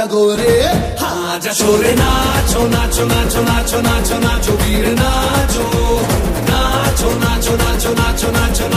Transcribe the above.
জাগোরে হাজা সরে নাচো নাচো নাচো নাচো নাচো নাচো বীর নাচো নাচো নাচো নাচো নাচো নাচো